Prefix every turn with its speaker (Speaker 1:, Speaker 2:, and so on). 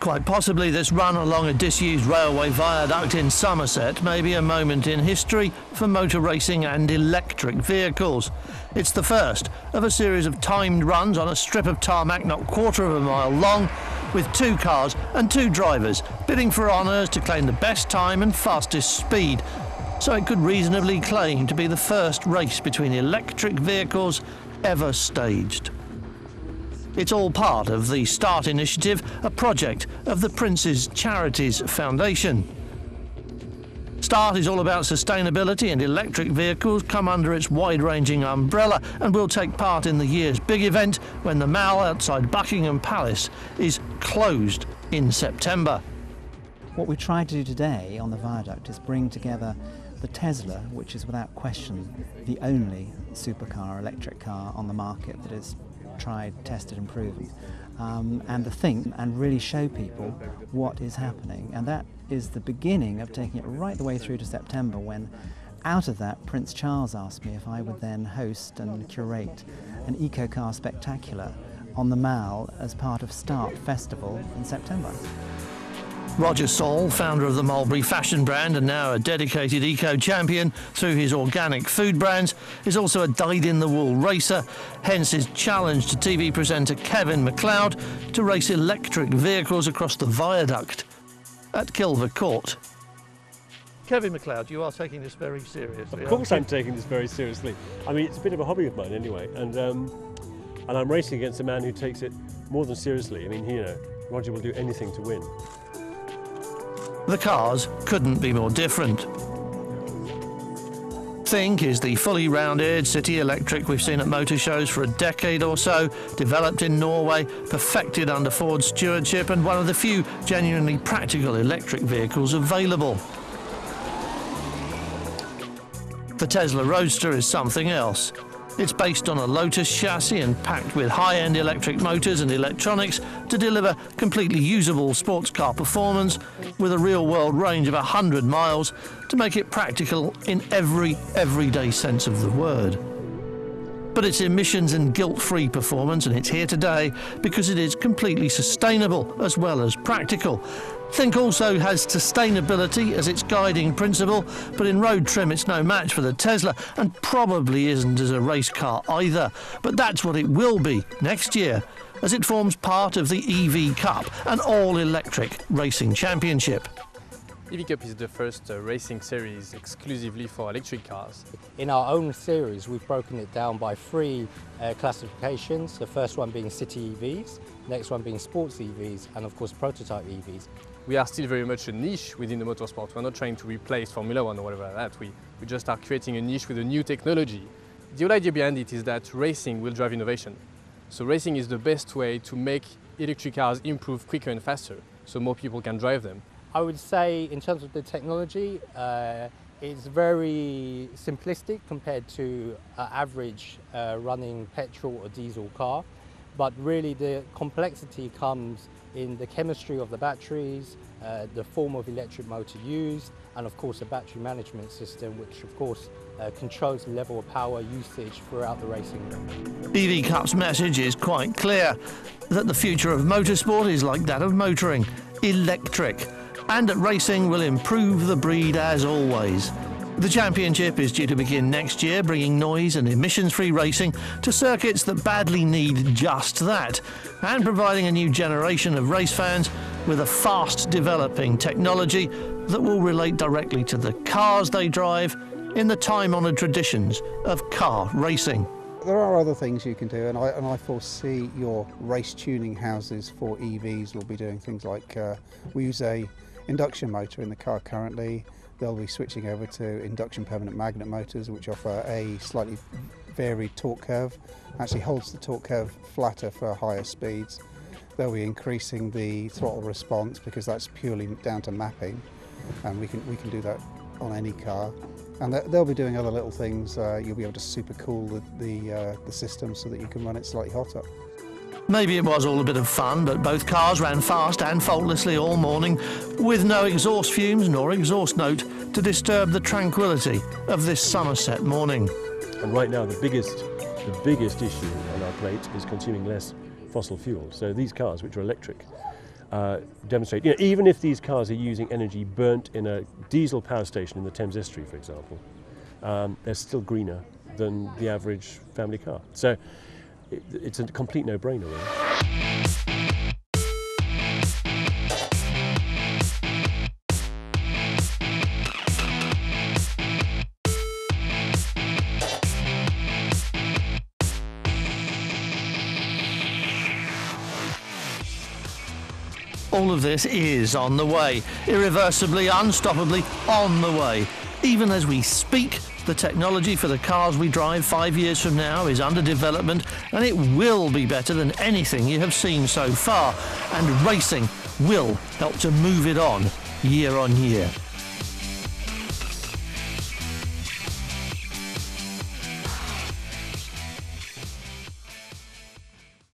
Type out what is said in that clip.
Speaker 1: Quite possibly, this run along a disused railway viaduct in Somerset may be a moment in history for motor racing and electric vehicles. It's the first of a series of timed runs on a strip of tarmac not quarter of a mile long, with two cars and two drivers bidding for honours to claim the best time and fastest speed. So it could reasonably claim to be the first race between electric vehicles ever staged. It's all part of the START initiative, a project of the Prince's Charities Foundation. START is all about sustainability and electric vehicles come under its wide-ranging umbrella and will take part in the year's big event when the Mall outside Buckingham Palace is closed in September.
Speaker 2: What we tried to do today on the viaduct is bring together the Tesla, which is without question the only supercar electric car on the market that is tried, tested and proven. Um, and the Think, and really show people what is happening. And that is the beginning of taking it right the way through to September when out of that Prince Charles asked me if I would then host and curate an eco-car spectacular on the Mall as part of Start Festival in September.
Speaker 1: Roger Saul, founder of the Mulberry fashion brand and now a dedicated eco champion through his organic food brands, is also a dyed in the wool racer, hence his challenge to TV presenter Kevin McCloud to race electric vehicles across the viaduct at Kilver Court. Kevin McCloud, you are taking this very seriously.
Speaker 3: Of course, I'm taking this very seriously. I mean, it's a bit of a hobby of mine anyway, and um, and I'm racing against a man who takes it more than seriously. I mean, you know, Roger will do anything to win.
Speaker 1: The cars couldn't be more different. Think is the fully rounded city electric we've seen at motor shows for a decade or so, developed in Norway, perfected under Ford's stewardship, and one of the few genuinely practical electric vehicles available. The Tesla Roadster is something else. It's based on a Lotus chassis and packed with high-end electric motors and electronics to deliver completely usable sports car performance with a real-world range of 100 miles to make it practical in every everyday sense of the word. But it's emissions and guilt-free performance and it's here today because it is completely sustainable as well as practical Think also has sustainability as its guiding principle, but in road trim it's no match for the Tesla and probably isn't as a race car either. But that's what it will be next year as it forms part of the EV Cup, an all electric racing championship.
Speaker 4: EV Cup is the first uh, racing series exclusively for electric cars.
Speaker 5: In our own series, we've broken it down by three uh, classifications. The first one being city EVs, next one being sports EVs, and of course prototype EVs
Speaker 4: we are still very much a niche within the motorsport. We're not trying to replace Formula One or whatever like that. We, we just are creating a niche with a new technology. The whole idea behind it is that racing will drive innovation. So racing is the best way to make electric cars improve quicker and faster so more people can drive them.
Speaker 5: I would say in terms of the technology, uh, it's very simplistic compared to an average uh, running petrol or diesel car. But really the complexity comes in the chemistry of the batteries, uh, the form of electric motor used, and of course a battery management system which of course uh, controls the level of power usage throughout the racing.
Speaker 1: EV Cup's message is quite clear, that the future of motorsport is like that of motoring, electric, and that racing will improve the breed as always. The championship is due to begin next year, bringing noise and emissions-free racing to circuits that badly need just that, and providing a new generation of race fans with a fast-developing technology that will relate directly to the cars they drive in the time-honoured traditions of car racing.
Speaker 6: There are other things you can do, and I, and I foresee your race tuning houses for EVs will be doing things like uh, we use a induction motor in the car currently. They'll be switching over to induction permanent magnet motors, which offer a slightly varied torque curve. Actually holds the torque curve flatter for higher speeds. They'll be increasing the throttle response because that's purely down to mapping, and we can we can do that on any car. And they'll be doing other little things. Uh, you'll be able to super cool the the, uh, the system so that you can run it slightly hotter.
Speaker 1: Maybe it was all a bit of fun, but both cars ran fast and faultlessly all morning, with no exhaust fumes nor exhaust note to disturb the tranquility of this Somerset morning.
Speaker 3: And right now, the biggest, the biggest issue on our plate is consuming less fossil fuel. So these cars, which are electric, uh, demonstrate, you know, even if these cars are using energy burnt in a diesel power station in the Thames Estuary, for example, um, they're still greener than the average family car. So it, it's a complete no-brainer, really.
Speaker 1: All of this is on the way, irreversibly, unstoppably on the way. Even as we speak, the technology for the cars we drive five years from now is under development and it will be better than anything you have seen so far. And racing will help to move it on year on year.